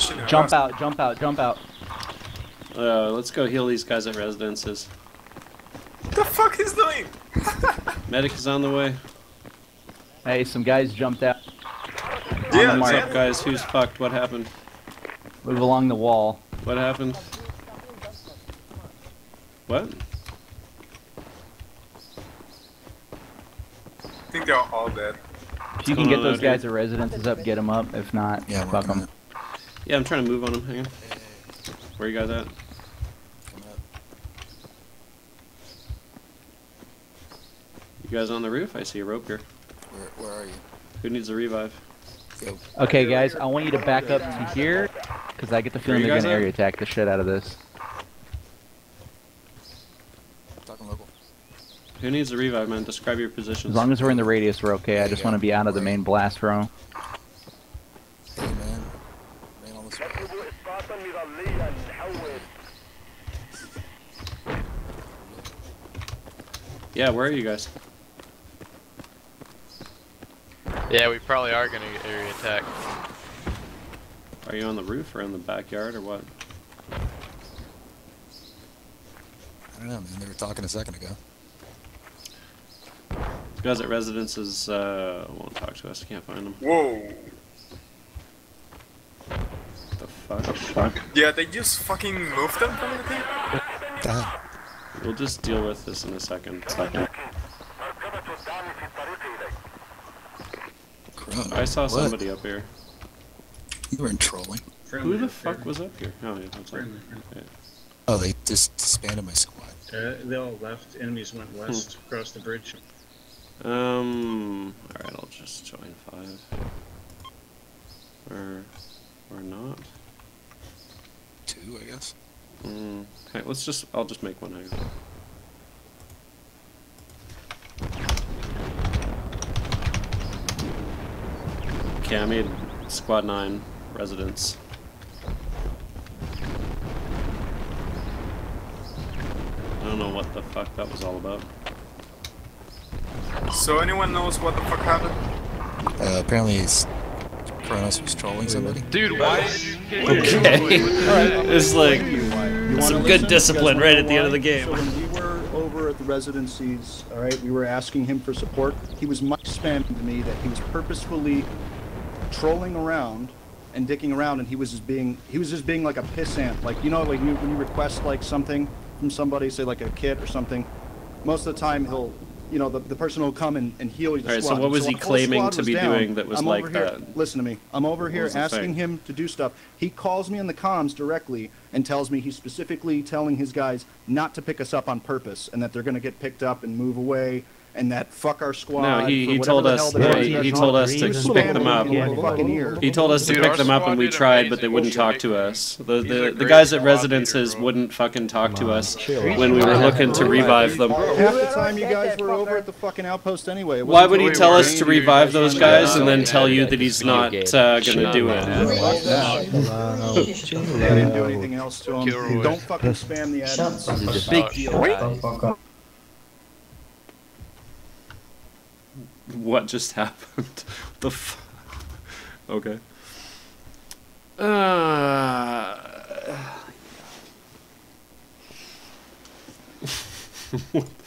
mission. Jump out, jump out, jump out. Uh, let's go heal these guys at residences. What the fuck is doing? Medic is on the way. Hey, some guys jumped out. Yeah, the What's up, guys? Who's fucked? What happened? Move along the wall. What happened? What? I think they're all dead. If you can get those out here? guys at residences up, get them up. If not, Yeah, fuck working on them. It. Yeah, I'm trying to move on him. Hang on. Where you guys at? You guys on the roof? I see a rope here. Where, where are you? Who needs a revive? Go. Okay, guys, I want you to back up to here, because I get the feeling they're gonna area attack the shit out of this. Talking local. Who needs a revive, man? Describe your position. As long as we're in the radius, we're okay. I There you just want to be out of the main blast zone. Hey man. Man on this way. Yeah, where are you guys? Yeah, we probably are gonna get area attack. Are you on the roof or in the backyard or what? I don't know, man. They were talking a second ago. You guys at residences uh, won't talk to us. Can't find them. Whoa. The fuck? Yeah, they just fucking moved them from the thing. Damn. We'll just deal with this in a second. Second. Corona. I saw What? somebody up here. You weren't trolling. Who the fuck was up here? Oh yeah, that's right. Yeah. Oh, they just disbanded my squad. Uh, they all left. Enemies went west across the bridge. Um. All right, I'll just join five. Or, or not. Two, I guess. Mm, okay, let's just. I'll just make one. Hang on. Okay, I made squad nine residents. I don't know what the fuck that was all about. So anyone knows what the fuck happened? Uh, apparently, it's Chrono's was trolling somebody. Dude, why did you get Okay. it's like some good discipline right at the end of the game. So when we were over at the residencies, all right, we were asking him for support. He was much spamming to me that he was purposefully trolling around and dicking around, and he was just being he was just being like a pissant. Like you know, like you, when you request like something from somebody, say like a kit or something. Most of the time, he'll. You know, the, the person will come and, and heal you. All right, so what was when he claiming to be down, doing that was I'm like over here, that? Listen to me. I'm over here asking him to do stuff. He calls me in the comms directly and tells me he's specifically telling his guys not to pick us up on purpose and that they're going to get picked up and move away and that fuck our squad. No, he, he told us. hell they no, want. he, he told us to pick them up. me in my fucking ear. He told us to Dude, pick them up, and we did tried, but they wouldn't talk to us. The He's the, the guys at residences leader, bro. wouldn't fucking talk to us chill. when we were looking to revive them. Half the time you guys were over at the fucking outpost anyway. Why would he tell us to revive those guys guys and then tell you that he's not uh, gonna do it? I didn't do anything else to him. Don't fucking spam the admins. Big deal. What just happened? the f- okay. Uh, what okay.